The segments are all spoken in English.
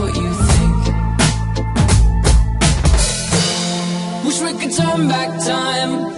what you think. Wish we could turn back time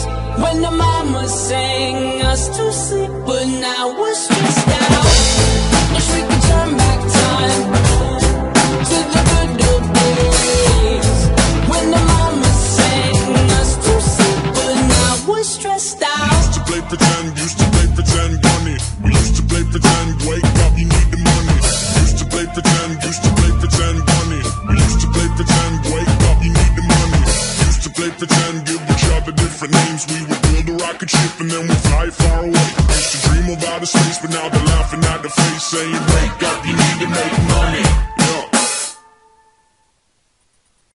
when the mama sang us to sleep, but now we're stressed out. Wish we could turn back time to the good old days when the mama sang us to sleep, but now we're stressed out. Used to play pretend, used to play pretend, bunny. We used to play pretend, wake up, you need the money. Used to play pretend, used to other different names. We would build a rocket ship and then we'd fly far away. Used to dream of outer space, but now they're laughing at the face, saying, you